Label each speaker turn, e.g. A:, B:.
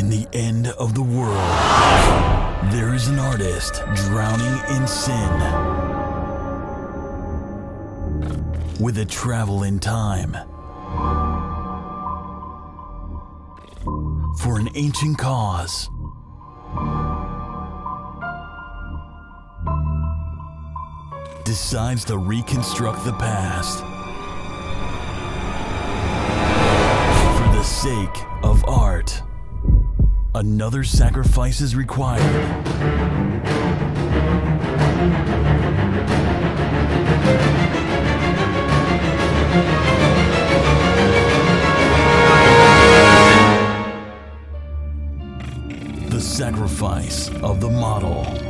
A: In the end of the world, there is an artist drowning in sin. With a travel in time. For an ancient cause. Decides to reconstruct the past. For the sake of art. Another sacrifice is required. The sacrifice of the model.